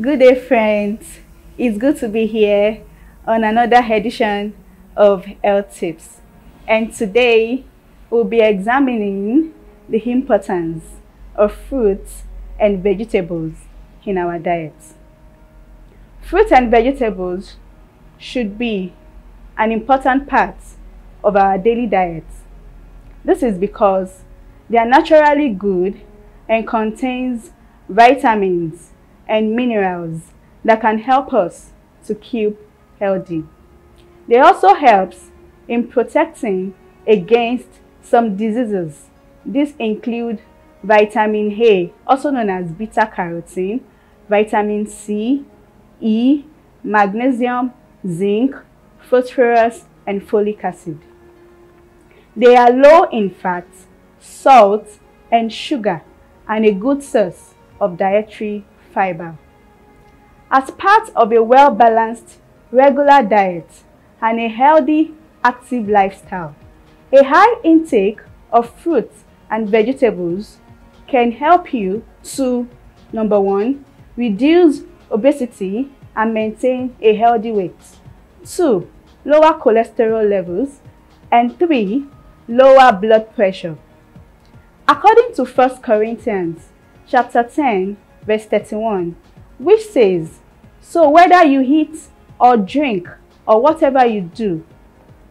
Good day, friends. It's good to be here on another edition of Health Tips. And today we'll be examining the importance of fruits and vegetables in our diet. Fruits and vegetables should be an important part of our daily diet. This is because they are naturally good and contains vitamins and minerals that can help us to keep healthy. They also helps in protecting against some diseases. These include vitamin A, also known as beta carotene, vitamin C, E, magnesium, zinc, phosphorus, and folic acid. They are low in fat, salt, and sugar, and a good source of dietary fiber. As part of a well-balanced, regular diet and a healthy, active lifestyle, a high intake of fruits and vegetables can help you to, number one, reduce obesity and maintain a healthy weight. Two, lower cholesterol levels. And three, lower blood pressure. According to 1 Corinthians chapter 10, verse 31, which says, So whether you eat or drink or whatever you do,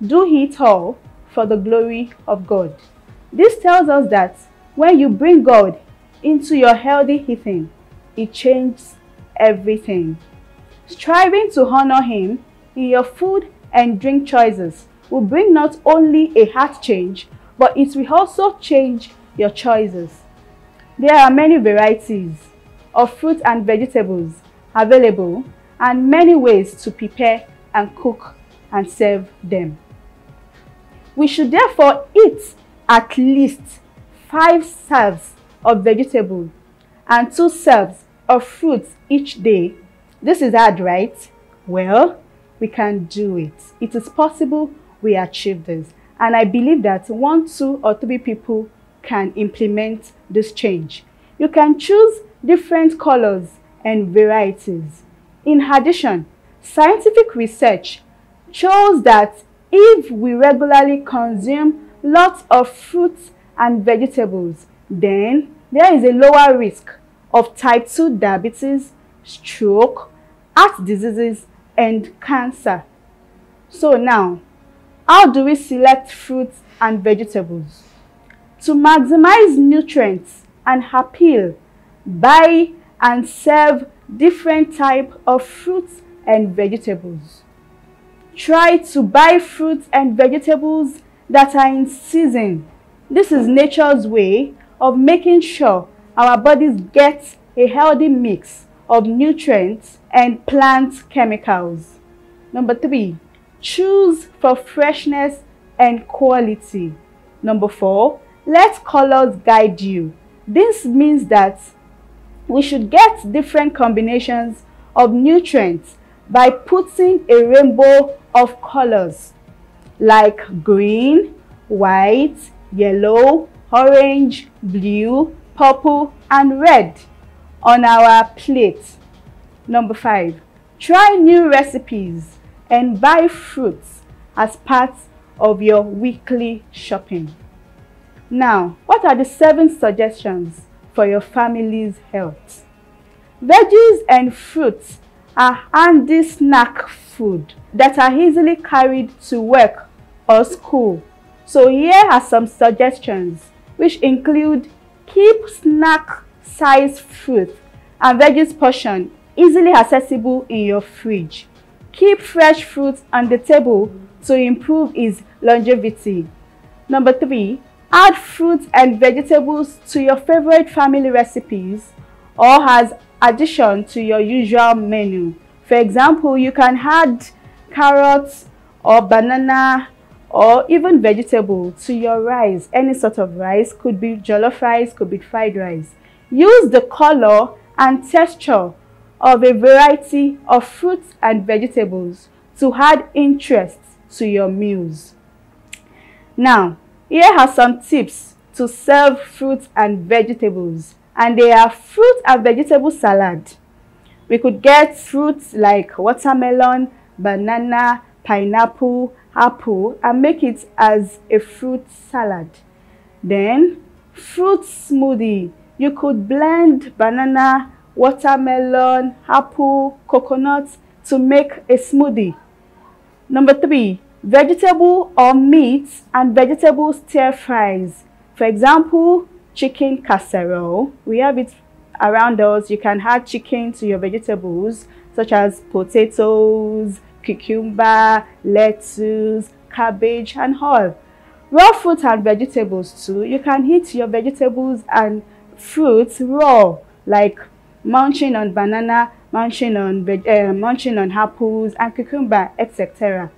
do it all for the glory of God. This tells us that when you bring God into your healthy eating, it changes everything. Striving to honor Him in your food and drink choices will bring not only a heart change, but it will also change your choices. There are many varieties of fruit and vegetables available and many ways to prepare and cook and serve them. We should therefore eat at least 5 serves of vegetable and 2 serves of fruits each day. This is hard, right? Well, we can do it. It is possible we achieve this. And I believe that one, two, or three people can implement this change. You can choose different colors and varieties. In addition, scientific research shows that if we regularly consume lots of fruits and vegetables, then there is a lower risk of type 2 diabetes, stroke, heart diseases, and cancer. So now, how do we select fruits and vegetables? To maximize nutrients and appeal buy and serve different type of fruits and vegetables. Try to buy fruits and vegetables that are in season. This is nature's way of making sure our bodies get a healthy mix of nutrients and plant chemicals. Number three, choose for freshness and quality. Number four, let colors guide you. This means that we should get different combinations of nutrients by putting a rainbow of colors like green, white, yellow, orange, blue, purple, and red on our plate. Number five, try new recipes and buy fruits as part of your weekly shopping. Now, what are the seven suggestions for your family's health. Veggies and fruits are handy snack food that are easily carried to work or school. So here are some suggestions which include keep snack size fruit and veggies portion easily accessible in your fridge. Keep fresh fruits on the table to improve its longevity. Number three, Add fruits and vegetables to your favorite family recipes or as addition to your usual menu. For example, you can add carrots or banana or even vegetable to your rice. Any sort of rice, could be jollof rice, could be fried rice. Use the color and texture of a variety of fruits and vegetables to add interest to your meals. Now, here are some tips to serve fruits and vegetables and they are fruit and vegetable salad. We could get fruits like watermelon, banana, pineapple, apple and make it as a fruit salad. Then fruit smoothie. You could blend banana, watermelon, apple, coconut to make a smoothie. Number three, vegetable or meat and vegetable stir fries. For example, chicken casserole. We have it around us. You can add chicken to your vegetables such as potatoes, cucumber, lettuce, cabbage and all. Raw fruit and vegetables too. You can eat your vegetables and fruits raw like munching on banana, munching on, uh, munching on apples and cucumber, etc.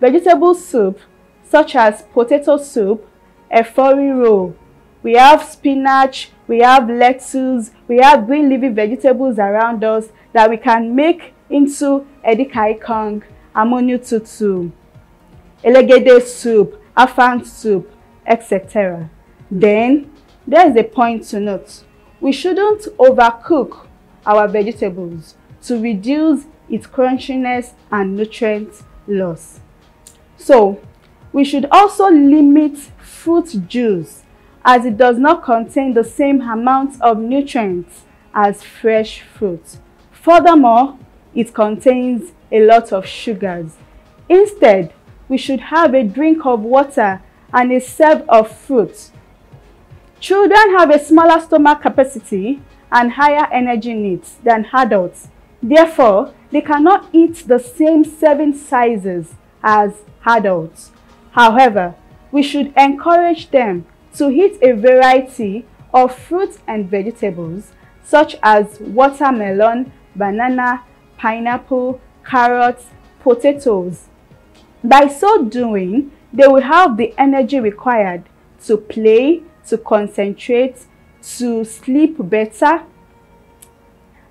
Vegetable soup such as potato soup, efo riro, we have spinach, we have lettuce, we have green leafy vegetables around us that we can make into edikaikong, amonu tutu, elegede soup, afang soup, etc. Then, there is a point to note. We shouldn't overcook our vegetables to reduce its crunchiness and nutrient loss. So, we should also limit fruit juice as it does not contain the same amount of nutrients as fresh fruit. Furthermore, it contains a lot of sugars. Instead, we should have a drink of water and a serve of fruit. Children have a smaller stomach capacity and higher energy needs than adults. Therefore, they cannot eat the same serving sizes as adults. However, we should encourage them to eat a variety of fruits and vegetables such as watermelon, banana, pineapple, carrots, potatoes. By so doing, they will have the energy required to play, to concentrate, to sleep better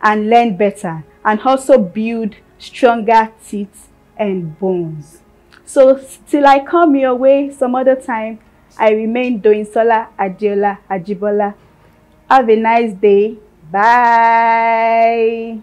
and learn better and also build stronger teeth and bones. So till I come your way some other time, I remain Doinsola Adeola Ajibola. Have a nice day. Bye.